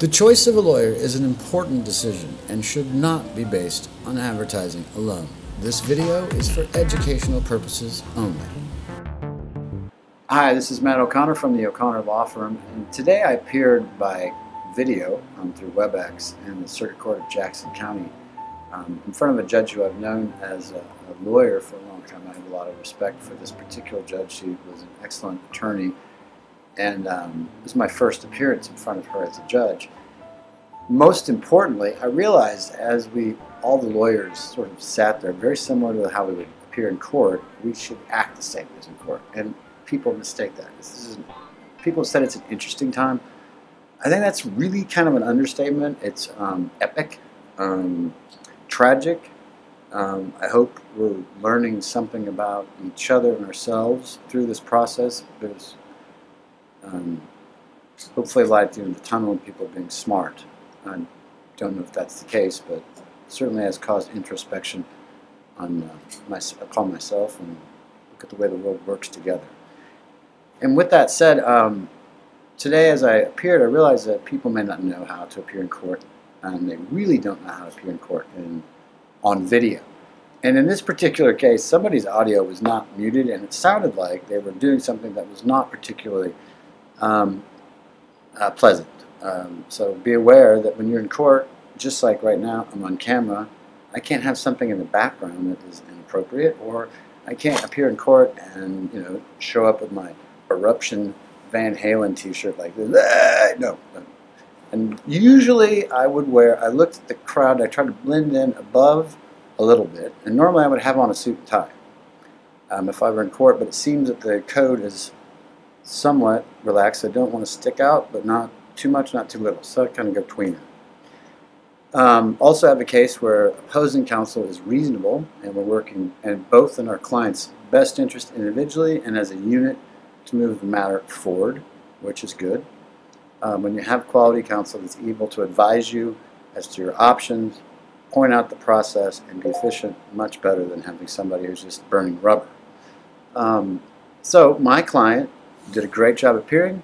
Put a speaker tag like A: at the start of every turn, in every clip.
A: The choice of a lawyer is an important decision and should not be based on advertising alone. This video is for educational purposes only. Hi, this is Matt O'Connor from the O'Connor Law Firm, and today I appeared by video um, through WebEx in the Circuit Court of Jackson County um, in front of a judge who I've known as a, a, lawyer for a long time. I have a lot of respect for this particular judge. She was an excellent attorney and um, this is my first appearance in front of her as a judge. Most importantly, I realized as we, all the lawyers sort of sat there, very similar to how we would appear in court, we should act the same as in court. And people mistake that. This is, people said it's an interesting time. I think that's really kind of an understatement. It's um, epic, um, tragic. Um, I hope we're learning something about each other and ourselves through this process. There's um, hopefully light at the of the tunnel and people being smart. I don't know if that's the case, but certainly has caused introspection on uh, my, upon myself and look at the way the world works together. And with that said, um, today as I appeared, I realized that people may not know how to appear in court, and they really don't know how to appear in court in, on video. And in this particular case, somebody's audio was not muted, and it sounded like they were doing something that was not particularly um, uh, pleasant. Um, so be aware that when you're in court, just like right now, I'm on camera, I can't have something in the background that is inappropriate, or I can't appear in court and you know show up with my eruption Van Halen T-shirt like this. Ah, no. And usually I would wear. I looked at the crowd. I tried to blend in above a little bit, and normally I would have on a suit and tie um, if I were in court. But it seems that the code is somewhat relaxed. I don't want to stick out, but not too much, not too little. So I kind of go tweener. Um, also have a case where opposing counsel is reasonable and we're working and both in our client's best interest individually and as a unit to move the matter forward, which is good. Um, when you have quality counsel that's able to advise you as to your options, point out the process, and be efficient, much better than having somebody who's just burning rubber. Um, so my client did a great job appearing.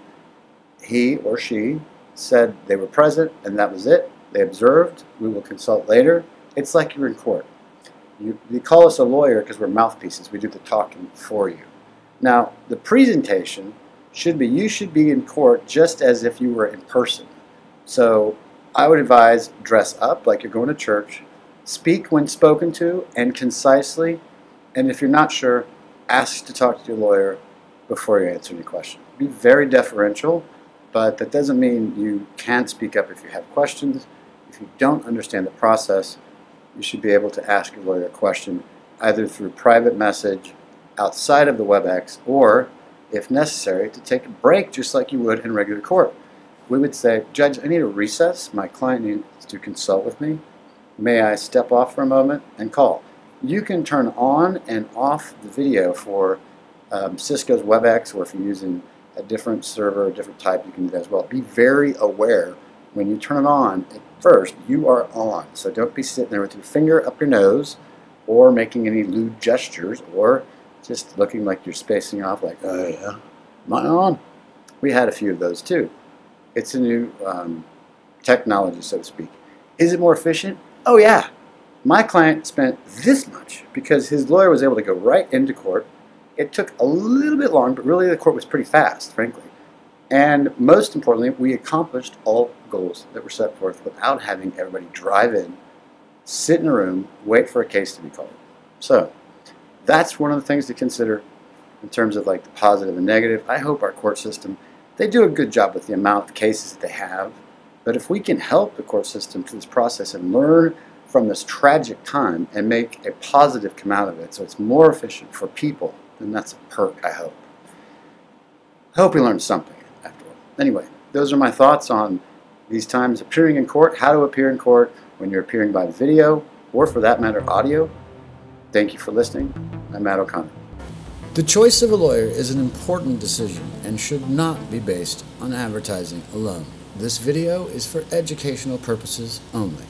A: He or she said they were present and that was it. They observed. We will consult later. It's like you're in court. You, you call us a lawyer because we're mouthpieces. We do the talking for you. Now, the presentation should be you should be in court just as if you were in person. So I would advise dress up like you're going to church, speak when spoken to and concisely, and if you're not sure, ask to talk to your lawyer before you answer any question. Be very deferential, but that doesn't mean you can't speak up if you have questions. If you don't understand the process, you should be able to ask your lawyer a question either through private message outside of the WebEx or, if necessary, to take a break just like you would in regular court. We would say, Judge, I need a recess. My client needs to consult with me. May I step off for a moment and call? You can turn on and off the video for um, Cisco's WebEx, or if you're using a different server, a different type, you can do that as well. Be very aware when you turn it on, at first, you are on. So don't be sitting there with your finger up your nose or making any lewd gestures or just looking like you're spacing off like, oh yeah, I on? We had a few of those too. It's a new um, technology, so to speak. Is it more efficient? Oh yeah. My client spent this much because his lawyer was able to go right into court, it took a little bit long, but really the court was pretty fast, frankly. And most importantly, we accomplished all goals that were set forth without having everybody drive in, sit in a room, wait for a case to be called. So that's one of the things to consider in terms of like the positive and negative. I hope our court system, they do a good job with the amount of cases that they have. But if we can help the court system through this process and learn from this tragic time and make a positive come out of it so it's more efficient for people then that's a perk, I hope. I hope we learned something after all. Anyway, those are my thoughts on these times appearing in court, how to appear in court when you're appearing by video, or for that matter, audio. Thank you for listening. I'm Matt O'Connor.
B: The choice of a lawyer is an important decision and should not be based on advertising alone. This video is for educational purposes only.